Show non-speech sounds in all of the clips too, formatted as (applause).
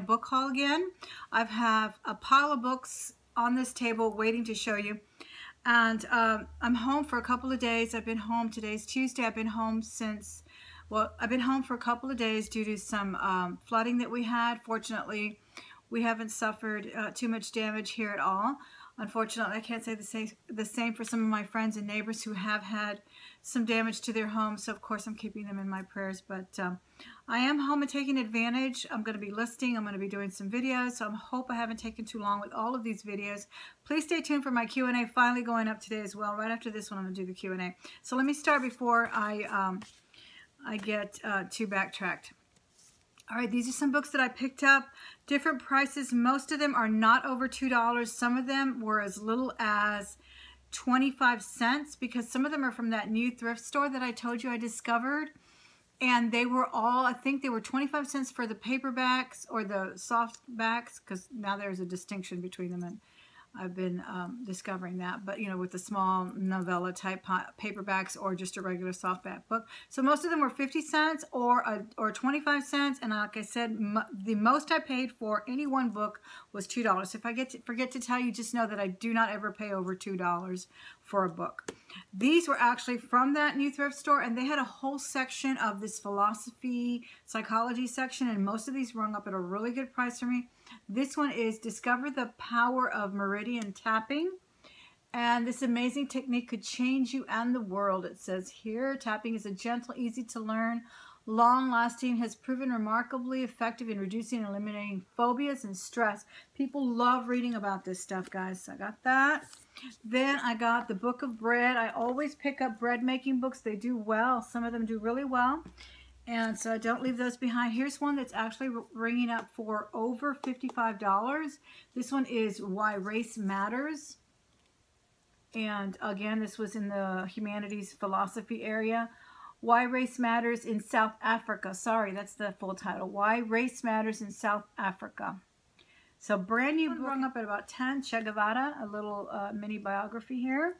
a book haul again. I have a pile of books on this table waiting to show you. And um, I'm home for a couple of days. I've been home. Today's Tuesday. I've been home since, well, I've been home for a couple of days due to some um, flooding that we had. Fortunately, we haven't suffered uh, too much damage here at all. Unfortunately, I can't say the same, the same for some of my friends and neighbors who have had some damage to their homes. So, of course, I'm keeping them in my prayers. But um, I am home and taking advantage. I'm going to be listing. I'm going to be doing some videos. So I hope I haven't taken too long with all of these videos. Please stay tuned for my Q&A finally going up today as well. Right after this one, I'm going to do the Q&A. So let me start before I, um, I get uh, too backtracked. All right, these are some books that I picked up. Different prices. Most of them are not over $2. Some of them were as little as 25 cents because some of them are from that new thrift store that I told you I discovered. And they were all, I think they were 25 cents for the paperbacks or the softbacks because now there's a distinction between them and I've been um, discovering that, but you know, with the small novella type paperbacks or just a regular softback book. So most of them were 50 cents or a, or 25 cents. And like I said, the most I paid for any one book was $2. If I get to, forget to tell you, just know that I do not ever pay over $2 for a book. These were actually from that new thrift store and they had a whole section of this philosophy, psychology section. And most of these rung up at a really good price for me. This one is Discover the Power of Meridian Tapping. And this amazing technique could change you and the world. It says here, tapping is a gentle, easy to learn, long-lasting, has proven remarkably effective in reducing and eliminating phobias and stress. People love reading about this stuff, guys. So I got that. Then I got the Book of Bread. I always pick up bread making books. They do well. Some of them do really well. And so don't leave those behind. Here's one that's actually ringing up for over $55. This one is Why Race Matters. And again, this was in the humanities philosophy area. Why Race Matters in South Africa. Sorry, that's the full title. Why Race Matters in South Africa. So brand new book rung up at about 10. Che Guevara, a little uh, mini biography here.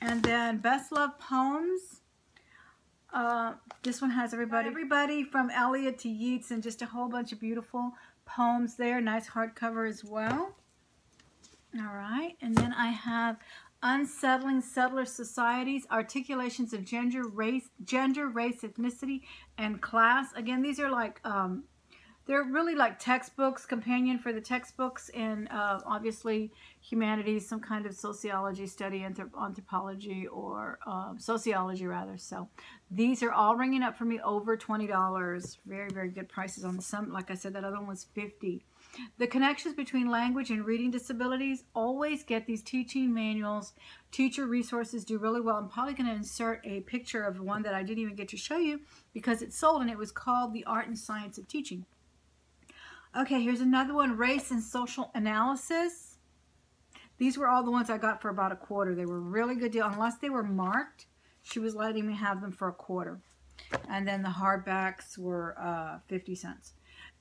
And then Best Love Poems. Uh, this one has everybody, everybody from Eliot to Yeats and just a whole bunch of beautiful poems there. Nice hardcover as well. All right, and then I have Unsettling Settler Societies, Articulations of Gender, Race, Gender, Race, Ethnicity, and Class. Again, these are like um, they're really like textbooks, companion for the textbooks in uh, obviously humanities, some kind of sociology study, anthrop anthropology, or uh, sociology rather. So these are all ringing up for me over $20. Very, very good prices on some. Like I said, that other one was 50 the connections between language and reading disabilities always get these teaching manuals teacher resources do really well i'm probably going to insert a picture of one that i didn't even get to show you because it's sold and it was called the art and science of teaching Okay, here's another one, Race and Social Analysis. These were all the ones I got for about a quarter. They were really good deal. Unless they were marked, she was letting me have them for a quarter. And then the hardbacks were uh, 50 cents.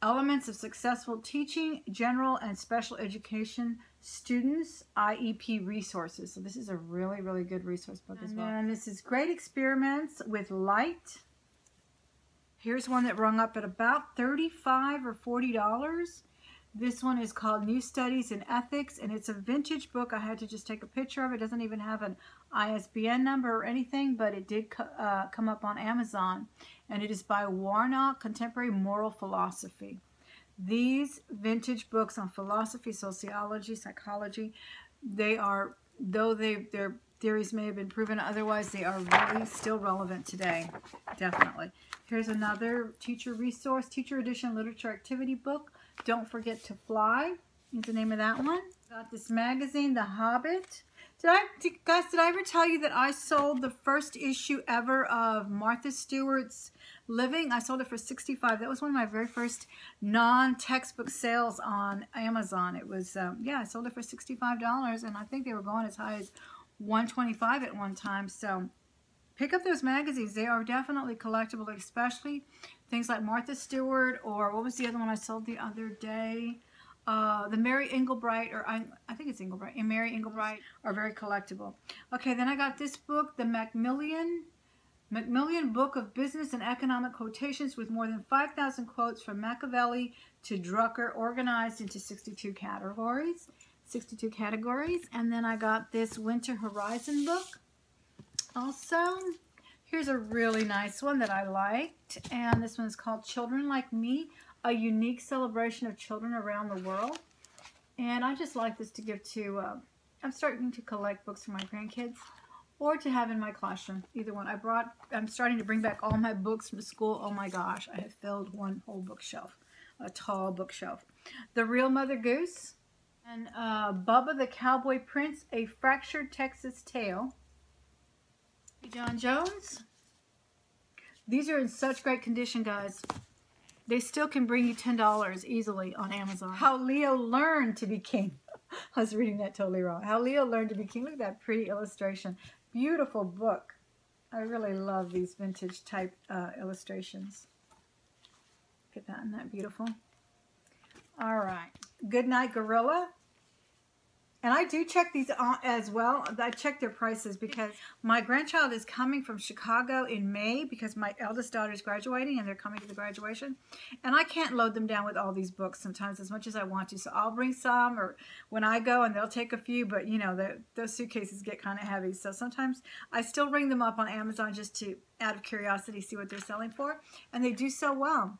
Elements of Successful Teaching, General and Special Education Students, IEP Resources. So this is a really, really good resource book and as well. And this is Great Experiments with Light. Here's one that rung up at about 35 or $40. This one is called New Studies in Ethics, and it's a vintage book. I had to just take a picture of it. It doesn't even have an ISBN number or anything, but it did uh, come up on Amazon. And it is by Warnock, Contemporary Moral Philosophy. These vintage books on philosophy, sociology, psychology, they are, though they, their theories may have been proven otherwise, they are really still relevant today, definitely. Here's another teacher resource, teacher edition literature activity book. Don't forget to fly is the name of that one. Got this magazine, The Hobbit. Did I, did, guys, did I ever tell you that I sold the first issue ever of Martha Stewart's Living? I sold it for 65 That was one of my very first non-textbook sales on Amazon. It was, um, yeah, I sold it for $65, and I think they were going as high as 125 at one time. So pick up those magazines. They are definitely collectible, especially things like Martha Stewart or what was the other one I sold the other day? Uh, the Mary Engelbreit, or I, I think it's Engelbreit, and Mary Engelbreit are very collectible. Okay, then I got this book, the Macmillan, Macmillan Book of Business and Economic Quotations with more than 5,000 quotes from Machiavelli to Drucker, organized into 62 categories. 62 categories. And then I got this Winter Horizon book. Also, here's a really nice one that I liked. And this one is called Children Like Me, a unique celebration of children around the world. And I just like this to give to, uh, I'm starting to collect books for my grandkids or to have in my classroom. Either one. I brought, I'm starting to bring back all my books from school. Oh my gosh, I have filled one whole bookshelf, a tall bookshelf. The Real Mother Goose and uh, Bubba the Cowboy Prince, A Fractured Texas Tale. John Jones. These are in such great condition, guys. They still can bring you $10 easily on Amazon. How Leo Learned to Be King. (laughs) I was reading that totally wrong. How Leo Learned to Be King. Look at that pretty illustration. Beautiful book. I really love these vintage type uh, illustrations. Look at that, isn't that beautiful? All right. Good Night Gorilla. And I do check these uh, as well. I check their prices because my grandchild is coming from Chicago in May because my eldest daughter is graduating and they're coming to the graduation. And I can't load them down with all these books sometimes as much as I want to. So I'll bring some or when I go and they'll take a few, but you know, the, those suitcases get kind of heavy. So sometimes I still ring them up on Amazon just to, out of curiosity, see what they're selling for. And they do so well.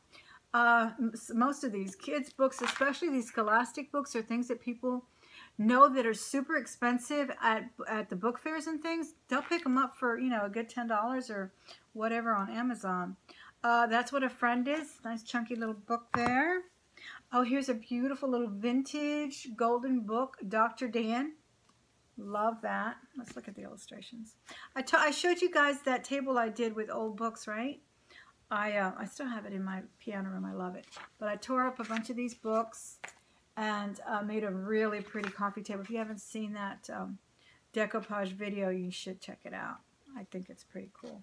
Uh, most of these kids books, especially these scholastic books, are things that people know that are super expensive at, at the book fairs and things, they'll pick them up for, you know, a good $10 or whatever on Amazon. Uh, that's what a friend is. Nice chunky little book there. Oh, here's a beautiful little vintage golden book, Dr. Dan. Love that. Let's look at the illustrations. I, I showed you guys that table I did with old books, right? I, uh, I still have it in my piano room. I love it. But I tore up a bunch of these books and uh, made a really pretty coffee table. If you haven't seen that um, decoupage video, you should check it out. I think it's pretty cool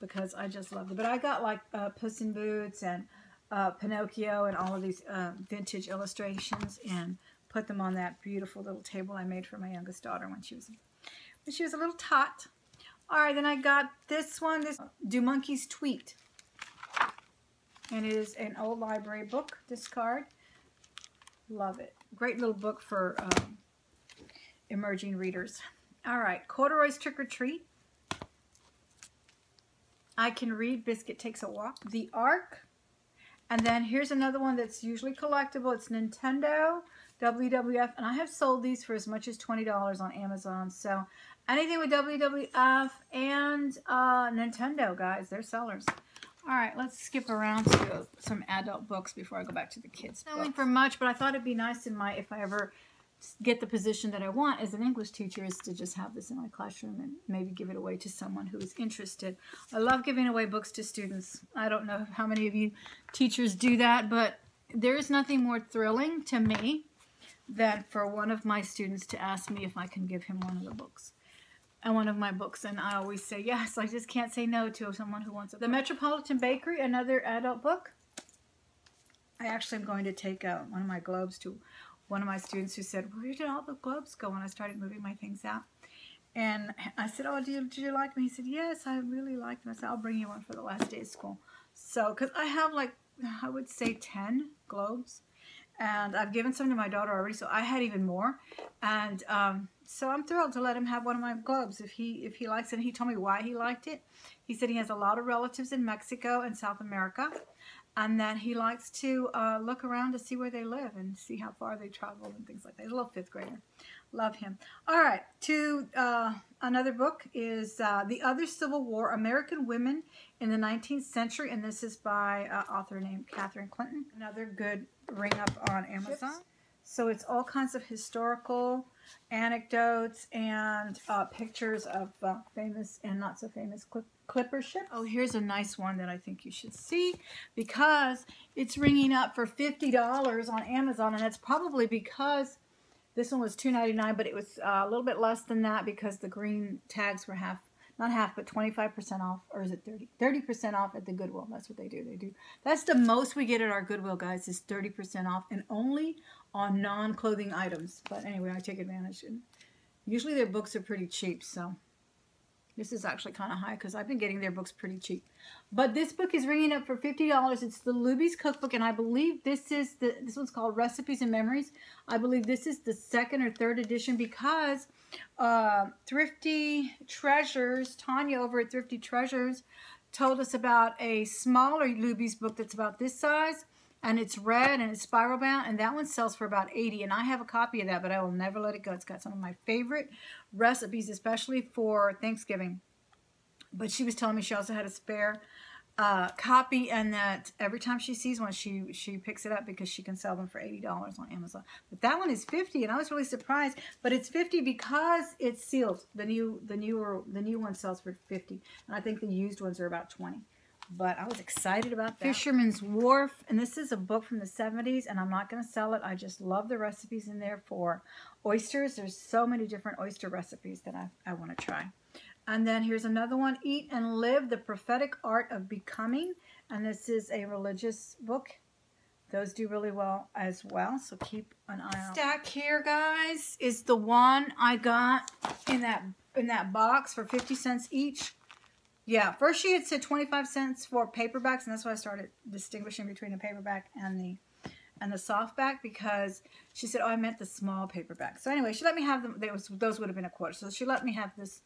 because I just love it. But I got like uh, Puss in Boots and uh, Pinocchio and all of these uh, vintage illustrations and put them on that beautiful little table I made for my youngest daughter when she was when she was a little tot. All right, then I got this one, this Do Monkeys Tweet. And it is an old library book, discard. Love it. Great little book for um, emerging readers. All right, Corduroy's Trick or Treat. I Can Read, Biscuit Takes a Walk. The Ark. And then here's another one that's usually collectible. It's Nintendo, WWF, and I have sold these for as much as $20 on Amazon. So anything with WWF and uh, Nintendo, guys, they're sellers. All right, let's skip around to some adult books before I go back to the kids. Not for much, but I thought it'd be nice in my if I ever get the position that I want as an English teacher is to just have this in my classroom and maybe give it away to someone who is interested. I love giving away books to students. I don't know how many of you teachers do that, but there is nothing more thrilling to me than for one of my students to ask me if I can give him one of the books and one of my books, and I always say yes. I just can't say no to someone who wants it. The Metropolitan Bakery, another adult book. I actually am going to take uh, one of my globes to one of my students who said, where did all the globes go when I started moving my things out? And I said, oh, did you, did you like them? He said, yes, I really like them. I said, I'll bring you one for the last day of school. So, because I have like, I would say 10 globes. And I've given some to my daughter already, so I had even more. And um, so I'm thrilled to let him have one of my gloves if he if he likes it. And He told me why he liked it. He said he has a lot of relatives in Mexico and South America, and that he likes to uh, look around to see where they live and see how far they travel and things like that. He's a little fifth grader. Love him. All right, to uh, another book is uh, The Other Civil War, American Women in the 19th Century, and this is by an author named Catherine Clinton. Another good ring up on Amazon. So it's all kinds of historical anecdotes and uh, pictures of uh, famous and not so famous clip clipper ships. Oh, here's a nice one that I think you should see because it's ringing up for $50 on Amazon and that's probably because this one was $2.99 but it was uh, a little bit less than that because the green tags were half not half, but 25% off, or is it 30? 30% off at the Goodwill. That's what they do. They do. That's the most we get at our Goodwill, guys, is 30% off, and only on non-clothing items. But anyway, I take advantage. And usually their books are pretty cheap, so This is actually kind of high because I've been getting their books pretty cheap. But this book is ringing up for $50. It's the Luby's Cookbook, and I believe this is the, this one's called Recipes and Memories. I believe this is the second or third edition because uh, Thrifty Treasures, Tanya over at Thrifty Treasures, told us about a smaller Luby's book that's about this size and it's red and it's spiral bound and that one sells for about 80 and I have a copy of that but I will never let it go. It's got some of my favorite recipes especially for Thanksgiving. But she was telling me she also had a spare uh, copy and that every time she sees one she she picks it up because she can sell them for $80 on Amazon. But that one is 50 and I was really surprised but it's 50 because it's sealed. The new the newer the new one sells for 50 and I think the used ones are about 20 but I was excited about that. Fisherman's Wharf, and this is a book from the 70s, and I'm not going to sell it. I just love the recipes in there for oysters. There's so many different oyster recipes that I, I want to try. And then here's another one, Eat and Live, The Prophetic Art of Becoming, and this is a religious book. Those do really well as well, so keep an eye on. Stack here, guys, is the one I got in that in that box for 50 cents each. Yeah, first she had said 25 cents for paperbacks, and that's why I started distinguishing between the paperback and the and the softback because she said, oh, I meant the small paperback. So anyway, she let me have them. Was, those would have been a quarter. So she let me have this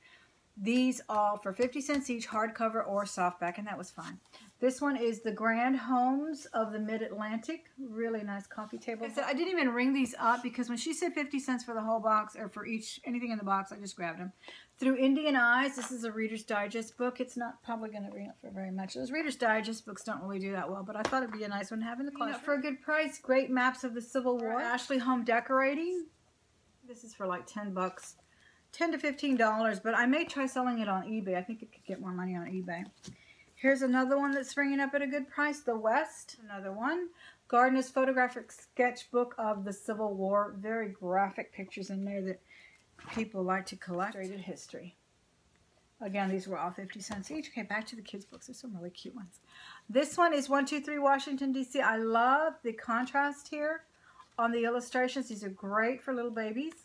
these all for 50 cents each, hardcover or softback, and that was fine. This one is the Grand Homes of the Mid-Atlantic. Really nice coffee table. I said I didn't even ring these up because when she said 50 cents for the whole box or for each anything in the box, I just grabbed them. Through Indian Eyes, this is a Reader's Digest book. It's not probably going to ring up for very much. Those Reader's Digest books don't really do that well, but I thought it'd be a nice one to have in the classroom. You know, for a good price, Great Maps of the Civil War. Ashley Home Decorating. This is for like 10 bucks. 10 to $15, but I may try selling it on eBay. I think it could get more money on eBay. Here's another one that's ringing up at a good price, The West. Another one. Gardner's Photographic Sketchbook of the Civil War. Very graphic pictures in there that people like to collect. Illustrated history. Again, these were all 50 cents each. Okay, back to the kids' books. There's some really cute ones. This one is 123 Washington, D.C. I love the contrast here on the illustrations. These are great for little babies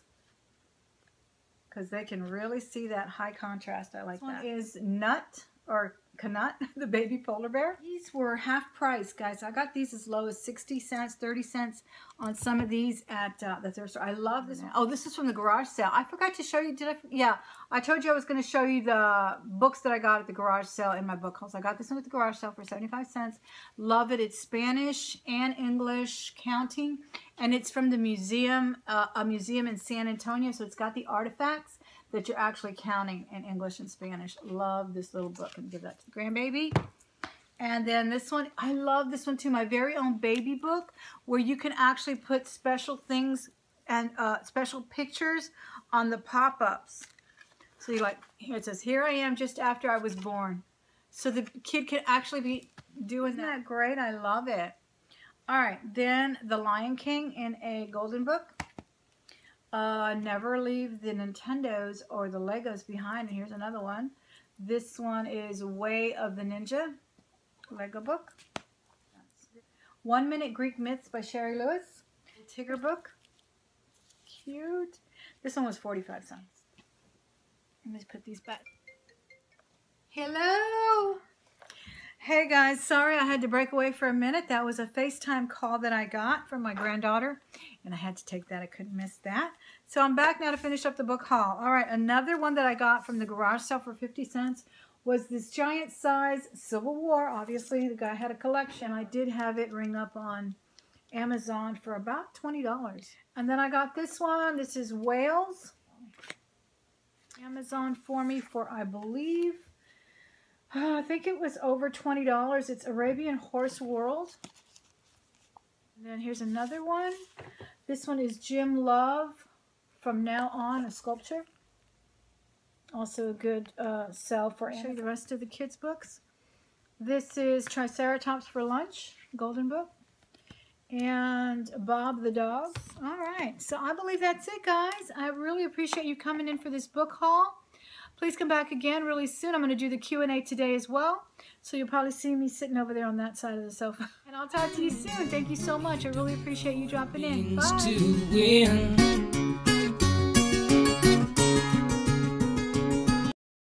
because they can really see that high contrast. I like this that. One is Nut or Knut, (laughs) the baby polar bear. These were half price, guys. I got these as low as 60 cents, 30 cents on some of these at uh, the thrift store. I love this one. Oh, this is from the garage sale. I forgot to show you. Did I? Yeah, I told you I was going to show you the books that I got at the garage sale in my book hauls. I got this one at the garage sale for 75 cents. Love it. It's Spanish and English counting, and it's from the museum, uh, a museum in San Antonio. So it's got the artifacts that you're actually counting in English and Spanish. Love this little book. and give that to the grandbaby. And then this one, I love this one too, my very own baby book, where you can actually put special things and uh, special pictures on the pop-ups. So you like, here it says, here I am just after I was born. So the kid can actually be doing Isn't that. that great? I love it. All right, then The Lion King in a golden book. Uh, never leave the Nintendos or the Legos behind. And here's another one. This one is Way of the Ninja Lego book. One Minute Greek Myths by Sherry Lewis. Tigger book. Cute. This one was 45 cents. Let me put these back. Hello. Hey guys, sorry I had to break away for a minute. That was a FaceTime call that I got from my granddaughter, and I had to take that. I couldn't miss that. So I'm back now to finish up the book haul. All right, another one that I got from the garage sale for 50 cents was this giant size Civil War. Obviously, the guy had a collection. I did have it ring up on Amazon for about $20. And then I got this one. This is Wales. Amazon for me for, I believe, uh, I think it was over $20. It's Arabian Horse World. And then here's another one. This one is Jim Love, From Now On, a sculpture. Also a good uh, sell for I'll show you the rest of the kids' books. This is Triceratops for Lunch, Golden Book. And Bob the Dog. All right, so I believe that's it, guys. I really appreciate you coming in for this book haul. Please come back again really soon. I'm going to do the Q&A today as well. So you'll probably see me sitting over there on that side of the sofa. (laughs) And I'll talk to you soon. Thank you so much. I really appreciate you dropping in. Bye.